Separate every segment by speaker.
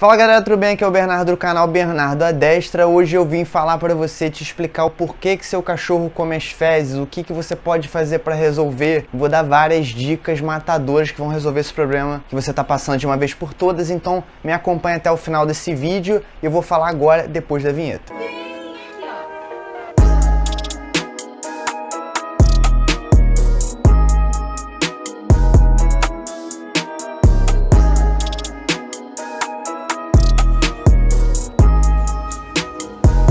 Speaker 1: Fala galera, tudo bem? Aqui é o Bernardo do canal Bernardo Adestra. Hoje eu vim falar para você, te explicar o porquê que seu cachorro come as fezes, o que, que você pode fazer para resolver. Vou dar várias dicas matadoras que vão resolver esse problema que você está passando de uma vez por todas. Então me acompanha até o final desse vídeo e eu vou falar agora depois da vinheta.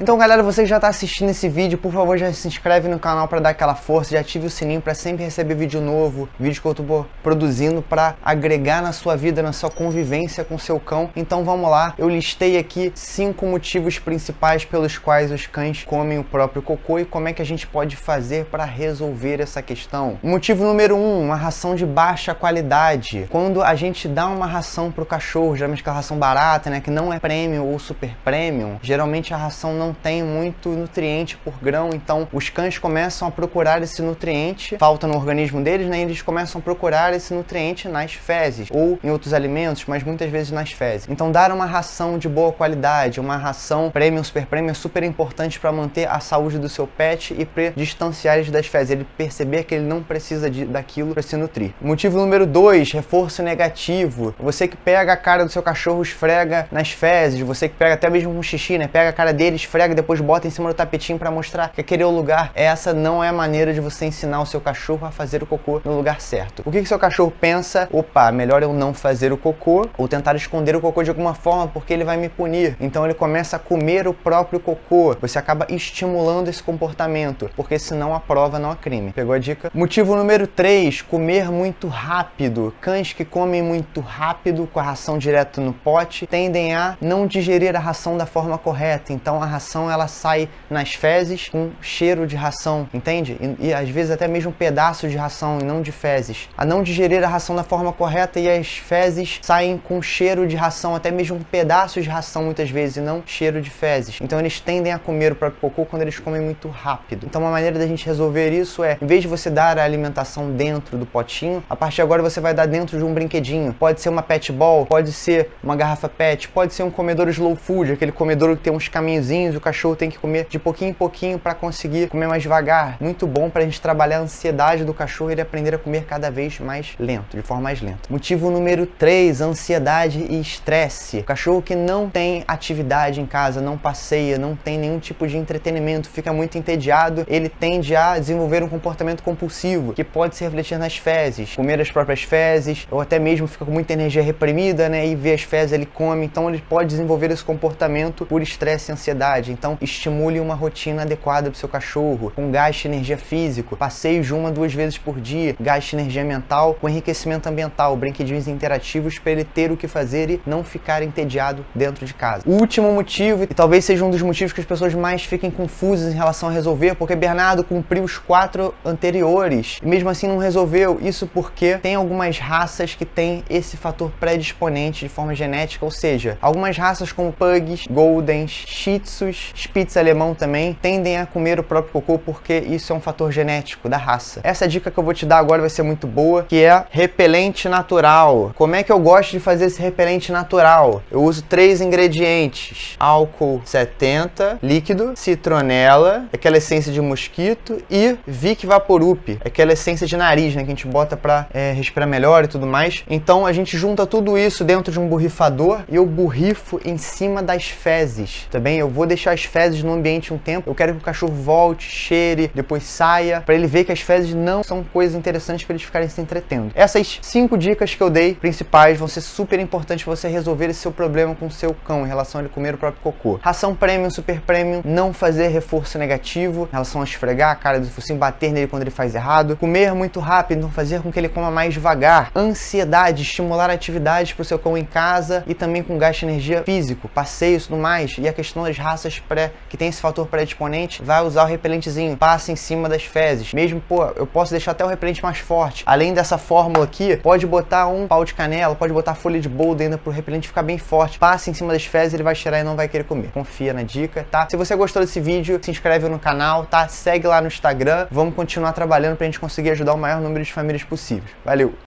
Speaker 1: Então galera, você que já está assistindo esse vídeo, por favor já se inscreve no canal para dar aquela força, já ative o sininho para sempre receber vídeo novo, vídeo que eu estou produzindo para agregar na sua vida, na sua convivência com seu cão. Então vamos lá, eu listei aqui cinco motivos principais pelos quais os cães comem o próprio cocô e como é que a gente pode fazer para resolver essa questão. Motivo número um, uma ração de baixa qualidade. Quando a gente dá uma ração para o cachorro, geralmente aquela ração barata, né, que não é premium ou super premium, geralmente a ração não tem muito nutriente por grão, então os cães começam a procurar esse nutriente, falta no organismo deles, né? Eles começam a procurar esse nutriente nas fezes ou em outros alimentos, mas muitas vezes nas fezes. Então dar uma ração de boa qualidade, uma ração premium, super premium é super importante para manter a saúde do seu pet e para distanciar ele das fezes, ele perceber que ele não precisa de, daquilo para se nutrir. Motivo número 2, reforço negativo. Você que pega a cara do seu cachorro, esfrega nas fezes, você que pega até mesmo um xixi, né? Pega a cara dele, esfrega pega, depois bota em cima do tapetinho para mostrar que aquele é o lugar. Essa não é a maneira de você ensinar o seu cachorro a fazer o cocô no lugar certo. O que, que seu cachorro pensa? Opa, melhor eu não fazer o cocô ou tentar esconder o cocô de alguma forma porque ele vai me punir. Então ele começa a comer o próprio cocô. Você acaba estimulando esse comportamento, porque senão a prova não é crime. Pegou a dica? Motivo número 3, comer muito rápido. Cães que comem muito rápido com a ração direto no pote tendem a não digerir a ração da forma correta. Então a ração ração ela sai nas fezes com cheiro de ração, entende? E, e, às vezes até mesmo pedaços de ração e não de fezes. A não digerir a ração da forma correta e as fezes saem com cheiro de ração, até mesmo pedaços de ração muitas vezes e não cheiro de fezes. Então eles tendem a comer o próprio cocô quando eles comem muito rápido. Então uma maneira da gente resolver isso é, em vez de você dar a alimentação dentro do potinho, a partir de agora você vai dar dentro de um brinquedinho. Pode ser uma pet ball, pode ser uma garrafa pet, pode ser um comedor slow food, aquele comedor que tem uns caminhozinhos, o cachorro tem que comer de pouquinho em pouquinho para conseguir comer mais devagar. Muito bom para a gente trabalhar a ansiedade do cachorro e ele aprender a comer cada vez mais lento, de forma mais lenta. Motivo número 3, ansiedade e estresse. O cachorro que não tem atividade em casa, não passeia, não tem nenhum tipo de entretenimento, fica muito entediado, ele tende a desenvolver um comportamento compulsivo, que pode se refletir nas fezes, comer as próprias fezes, ou até mesmo fica com muita energia reprimida, né, e vê as fezes ele come, então ele pode desenvolver esse comportamento por estresse e ansiedade. Então, estimule uma rotina adequada para seu cachorro, com gaste energia físico, passeios de uma duas vezes por dia, gaste energia mental, com enriquecimento ambiental, brinquedinhos interativos para ele ter o que fazer e não ficar entediado dentro de casa. O último motivo, e talvez seja um dos motivos que as pessoas mais fiquem confusas em relação a resolver, porque Bernardo cumpriu os quatro anteriores e mesmo assim não resolveu. Isso porque tem algumas raças que têm esse fator predisponente de forma genética, ou seja, algumas raças como pugs, goldens, shih tzus, Spitz alemão também tendem a comer o próprio cocô porque isso é um fator genético da raça. Essa dica que eu vou te dar agora vai ser muito boa, que é repelente natural. Como é que eu gosto de fazer esse repelente natural? Eu uso três ingredientes: álcool 70, líquido, citronela, aquela essência de mosquito e Vic Vaporup, aquela essência de nariz, né, que a gente bota para é, respirar melhor e tudo mais. Então a gente junta tudo isso dentro de um borrifador e eu borrifo em cima das fezes. Também tá eu vou deixar as fezes no ambiente um tempo. Eu quero que o cachorro volte, cheire, depois saia, para ele ver que as fezes não são coisas interessantes para eles ficarem se entretendo. Essas cinco dicas que eu dei, principais, vão ser super importantes para você resolver esse seu problema com o seu cão em relação a ele comer o próprio cocô. Ração premium, super premium, não fazer reforço negativo em relação a esfregar a cara do focinho, bater nele quando ele faz errado, comer muito rápido, não fazer com que ele coma mais devagar, ansiedade, estimular atividades para o seu cão em casa e também com gasto de energia físico, passeios e tudo mais, e a questão das raças pré, que tem esse fator predisponente, vai usar o repelentezinho, passa em cima das fezes. Mesmo, pô, eu posso deixar até o repelente mais forte. Além dessa fórmula aqui, pode botar um pau de canela, pode botar folha de boldo ainda pro repelente ficar bem forte. Passa em cima das fezes, ele vai cheirar e não vai querer comer. Confia na dica, tá? Se você gostou desse vídeo, se inscreve no canal, tá? Segue lá no Instagram. Vamos continuar trabalhando pra gente conseguir ajudar o maior número de famílias possível. Valeu!